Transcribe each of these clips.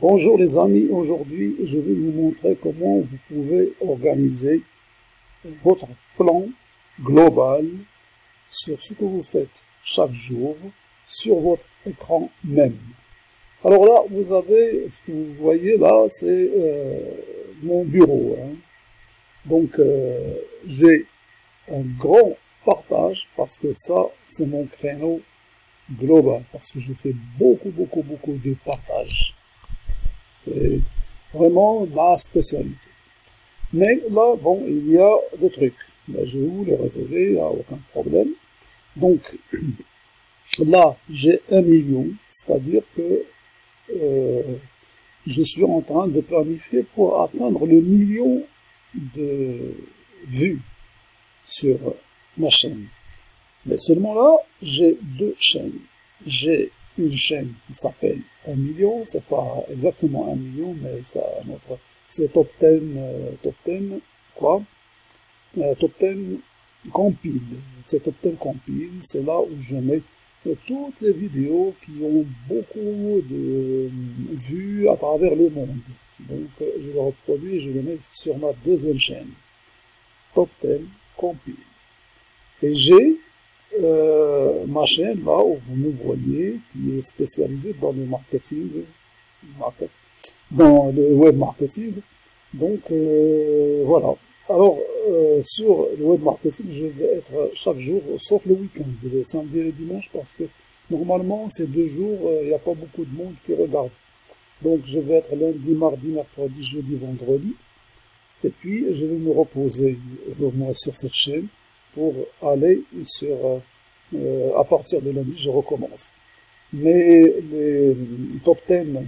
Bonjour les amis, aujourd'hui je vais vous montrer comment vous pouvez organiser votre plan global sur ce que vous faites chaque jour sur votre écran même. Alors là, vous avez, ce que vous voyez là, c'est euh, mon bureau. Hein. Donc euh, j'ai un grand partage parce que ça, c'est mon créneau global, parce que je fais beaucoup, beaucoup, beaucoup de partage. Vraiment ma spécialité. Mais là, bon, il y a des trucs. je vais vous les révéler, il n'y a aucun problème. Donc, là, j'ai un million, c'est-à-dire que euh, je suis en train de planifier pour atteindre le million de vues sur ma chaîne. Mais seulement là, j'ai deux chaînes. J'ai une chaîne qui s'appelle 1 million, c'est pas exactement un million, mais ça, notre, c'est top 10, euh, top 10, quoi, euh, top 10 compile. C'est top 10 compile, c'est là où je mets euh, toutes les vidéos qui ont beaucoup de vues à travers le monde. Donc, je les reproduis et je les mets sur ma deuxième chaîne. Top 10 compile. Et j'ai euh, ma chaîne, là où vous me voyez, qui est spécialisée dans le marketing, dans le web marketing. Donc, euh, voilà. Alors, euh, sur le web marketing, je vais être chaque jour, sauf le week-end, le samedi et le dimanche, parce que normalement, ces deux jours, il n'y a pas beaucoup de monde qui regarde. Donc, je vais être lundi, mardi, mercredi, jeudi, vendredi. Et puis, je vais me reposer le mois sur cette chaîne pour aller sur, euh, à partir de lundi, je recommence. Mais les top 10,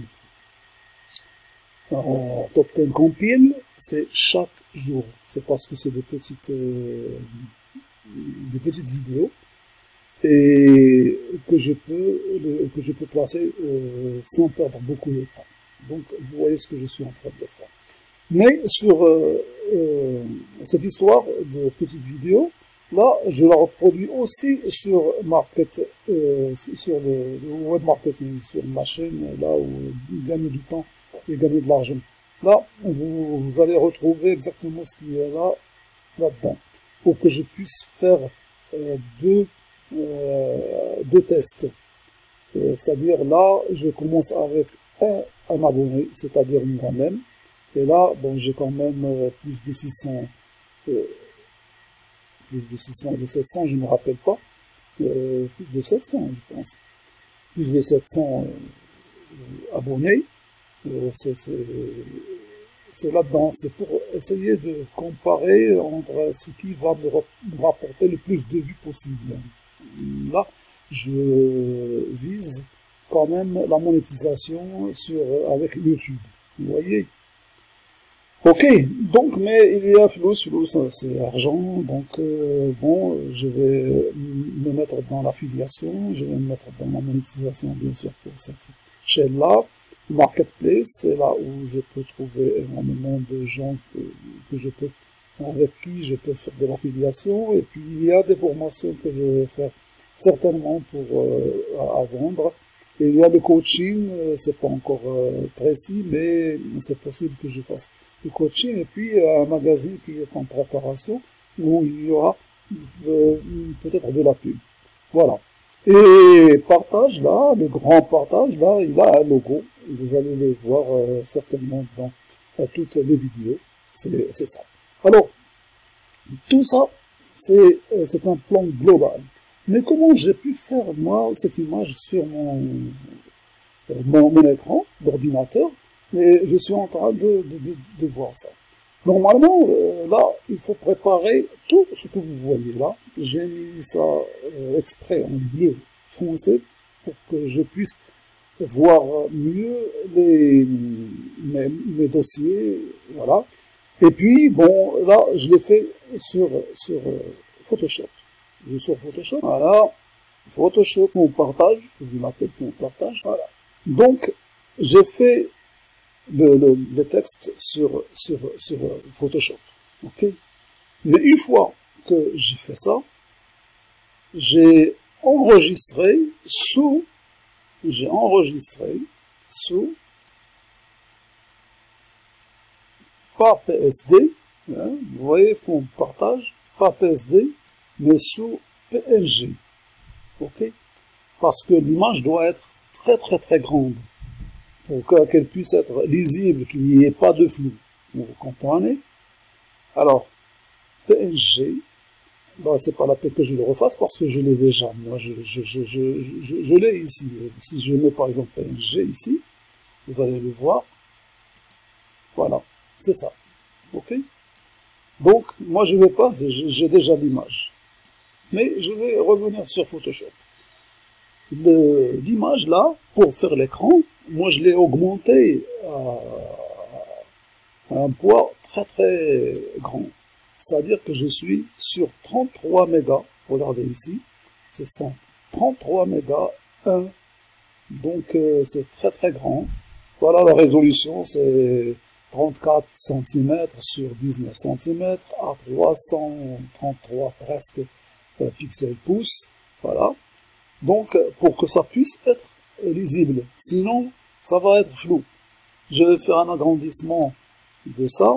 euh, top 10 compile, c'est chaque jour. C'est parce que c'est des petites, euh, des petites vidéos et que je peux, que je peux placer euh, sans perdre beaucoup de temps. Donc, vous voyez ce que je suis en train de faire. Mais sur euh, euh, cette histoire de petites vidéos, Là, je la reproduis aussi sur market, euh, sur le, web marketing, sur ma chaîne, là où gagner du temps et gagner de l'argent. Là, vous, allez retrouver exactement ce qu'il y a là, là-dedans, pour que je puisse faire euh, deux, euh, deux tests. Euh, c'est-à-dire là, je commence avec un, un abonné, c'est-à-dire moi-même. Et là, bon, j'ai quand même euh, plus de 600 plus de 600, de 700, je ne me rappelle pas, euh, plus de 700, je pense, plus de 700 euh, abonnés, euh, c'est là-dedans, c'est pour essayer de comparer entre ce qui va me rapporter le plus de vues possible. Là, je vise quand même la monétisation sur, avec YouTube. Vous voyez? Ok, donc, mais il y a flou, flou, c'est argent, donc euh, bon, je vais me mettre dans l'affiliation, je vais me mettre dans la monétisation, bien sûr, pour cette chaîne-là. Marketplace, c'est là où je peux trouver énormément de gens que, que je peux, avec qui je peux faire de l'affiliation, et puis il y a des formations que je vais faire certainement pour euh, à vendre. Il y a le coaching, euh, c'est pas encore euh, précis, mais c'est possible que je fasse du coaching et puis un magazine qui est en préparation où il y aura euh, peut-être de la pub. Voilà. Et partage là, le grand partage là, il a un logo. Vous allez le voir euh, certainement dans euh, toutes les vidéos. C'est ça. Alors, tout ça, c'est un plan global. Mais comment j'ai pu faire moi cette image sur mon, mon, mon écran d'ordinateur? Mais je suis en train de, de, voir ça. Normalement, euh, là, il faut préparer tout ce que vous voyez là. J'ai mis ça euh, exprès en bleu foncé pour que je puisse voir mieux mes, mes, dossiers, voilà. Et puis, bon, là, je l'ai fait sur, sur euh, Photoshop. Je suis sur Photoshop, voilà. Photoshop, mon partage, je l'appelle mon partage, voilà. Donc, j'ai fait le, le, le, texte sur, sur, sur Photoshop. ok? Mais une fois que j'ai fait ça, j'ai enregistré sous, j'ai enregistré sous pas PSD, hein, vous voyez, fond partage, pas PSD, mais sous PNG. Ok? Parce que l'image doit être très très très grande pour qu'elle puisse être lisible, qu'il n'y ait pas de flou. Vous comprenez? Alors, PNG, bah, c'est pas la peine que je le refasse parce que je l'ai déjà. Moi, je, je, je, je, je l'ai ici. Si je mets par exemple PNG ici, vous allez le voir. Voilà, c'est ça. Ok? Donc, moi, je ne vais pas, j'ai déjà l'image. Mais je vais revenir sur Photoshop. L'image là, pour faire l'écran, moi je l'ai augmenté à, un poids très très grand. C'est-à-dire que je suis sur 33 mégas. Regardez ici, c'est 33 mégas 1. Donc euh, c'est très très grand. Voilà la résolution, c'est 34 cm sur 19 cm à 333 presque pixels pouces. Voilà. Donc, pour que ça puisse être lisible. Sinon, ça va être flou. Je vais faire un agrandissement de ça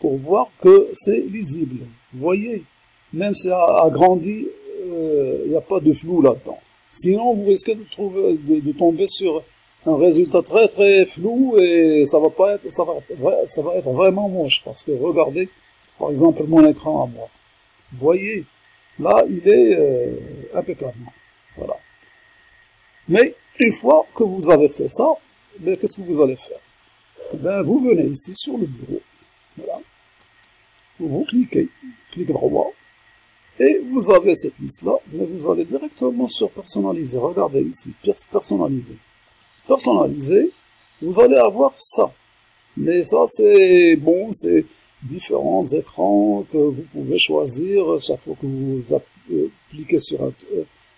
pour voir que c'est lisible. Vous voyez, même si ça agrandi, il euh, n'y a pas de flou là-dedans. Sinon, vous risquez de, trouver, de, tomber sur un résultat très très flou et ça va pas être, ça va, ça va être vraiment moche parce que regardez, par exemple, mon écran à moi. Vous voyez, là, il est euh, impeccable. Voilà. Mais une fois que vous avez fait ça, ben, qu'est-ce que vous allez faire? Ben, Vous venez ici sur le bureau. Voilà. Vous cliquez, clic droit. Et vous avez cette liste-là, mais vous allez directement sur personnaliser. Regardez ici, personnaliser. Personnaliser, vous allez avoir ça. Mais ça, c'est bon, c'est différents écrans que vous pouvez choisir chaque fois que vous appliquez sur un,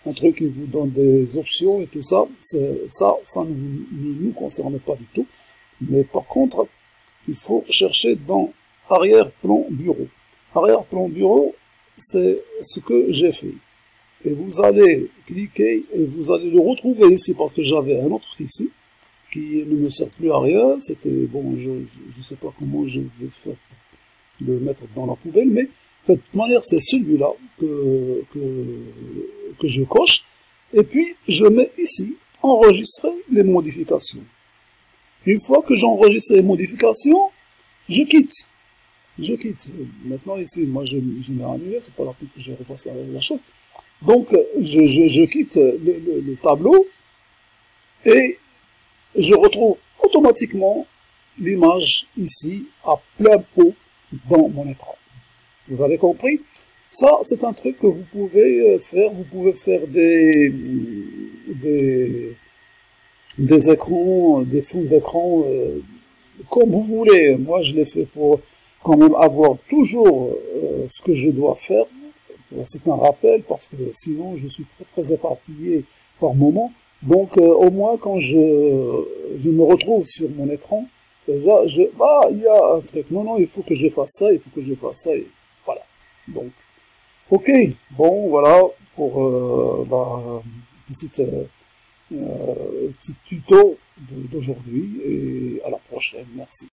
un truc qui vous donne des options et tout ça, ça, ça ne, nous concerne pas du tout. Mais par contre, il faut chercher dans arrière-plan bureau. Arrière-plan bureau, c'est ce que j'ai fait. Et vous allez cliquer et vous allez le retrouver ici parce que j'avais un autre ici qui ne me sert plus à rien. C'était bon, je ne sais pas comment je vais faire le mettre dans la poubelle, mais de toute manière, c'est celui-là que, que, que je coche. Et puis, je mets ici, enregistrer les modifications. Une fois que j'enregistre les modifications, je quitte. Je quitte. Maintenant, ici, moi, je, je mets annuler, c'est pas la que je repasse la, chose. Donc, je, je, je quitte le, le, le, tableau et je retrouve automatiquement l'image ici à plein pot dans mon écran. Vous avez compris? Ça, c'est un truc que vous pouvez euh, faire. Vous pouvez faire des, des, des écrans, des fonds d'écran euh, comme vous voulez. Moi, je l'ai fait pour quand même avoir toujours euh, ce que je dois faire. C'est un rappel parce que sinon, je suis très très éparpillé par moment. Donc, au moins, quand je, je me retrouve sur mon écran, déjà, je, ah, il y a un truc. Non, non, il faut que je fasse ça, il faut que je fasse ça. Donc, ok, bon, voilà pour euh, bah, petite, euh, euh, petit tuto d'aujourd'hui et à la prochaine. Merci.